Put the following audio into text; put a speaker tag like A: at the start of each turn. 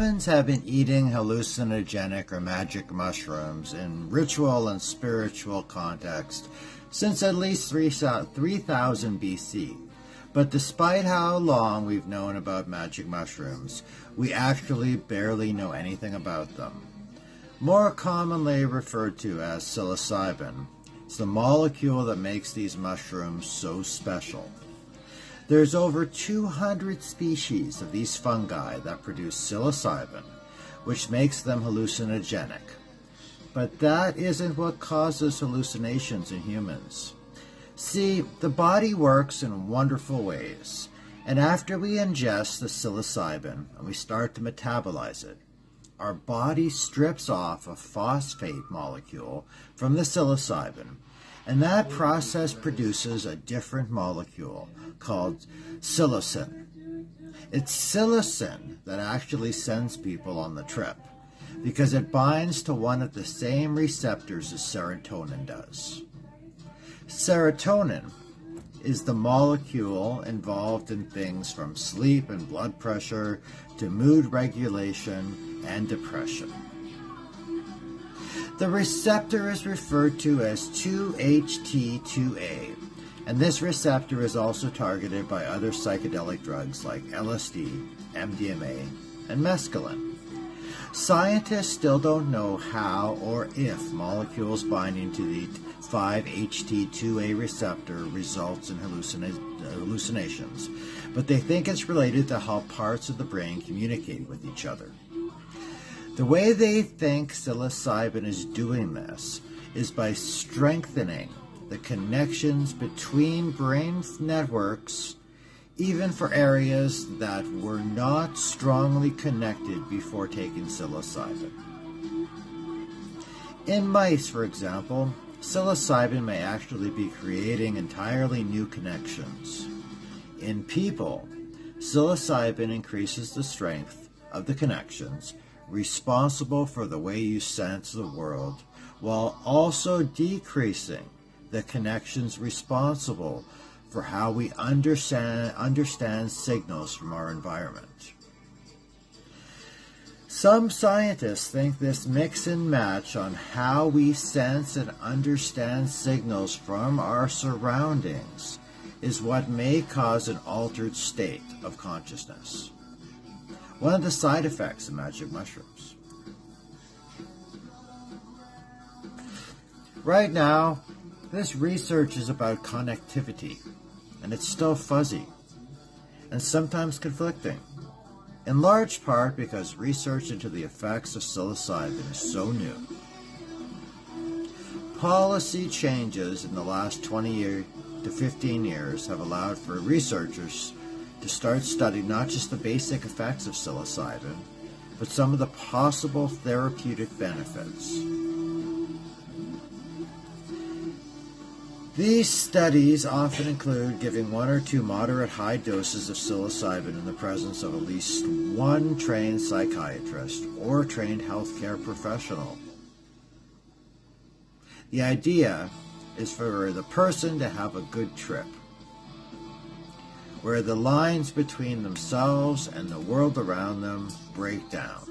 A: Humans have been eating hallucinogenic or magic mushrooms in ritual and spiritual context since at least 3000 BC. But despite how long we've known about magic mushrooms, we actually barely know anything about them. More commonly referred to as psilocybin, it's the molecule that makes these mushrooms so special. There's over 200 species of these fungi that produce psilocybin, which makes them hallucinogenic. But that isn't what causes hallucinations in humans. See, the body works in wonderful ways, and after we ingest the psilocybin and we start to metabolize it, our body strips off a phosphate molecule from the psilocybin and that process produces a different molecule called psilocin. It's psilocin that actually sends people on the trip because it binds to one of the same receptors as serotonin does. Serotonin is the molecule involved in things from sleep and blood pressure to mood regulation and depression. The receptor is referred to as 2-HT2A, and this receptor is also targeted by other psychedelic drugs like LSD, MDMA, and mescaline. Scientists still don't know how or if molecules binding to the 5-HT2A receptor results in hallucina- hallucinations, but they think it's related to how parts of the brain communicate with each other. The way they think psilocybin is doing this is by strengthening the connections between brain networks, even for areas that were not strongly connected before taking psilocybin. In mice, for example, psilocybin may actually be creating entirely new connections. In people, psilocybin increases the strength of the connections responsible for the way you sense the world, while also decreasing the connections responsible for how we understand, understand signals from our environment. Some scientists think this mix and match on how we sense and understand signals from our surroundings is what may cause an altered state of consciousness one of the side effects of magic mushrooms. Right now, this research is about connectivity, and it's still fuzzy and sometimes conflicting, in large part because research into the effects of psilocybin is so new. Policy changes in the last 20 year to 15 years have allowed for researchers to start studying not just the basic effects of psilocybin, but some of the possible therapeutic benefits. These studies often include giving one or two moderate high doses of psilocybin in the presence of at least one trained psychiatrist or trained healthcare professional. The idea is for the person to have a good trip where the lines between themselves and the world around them break down.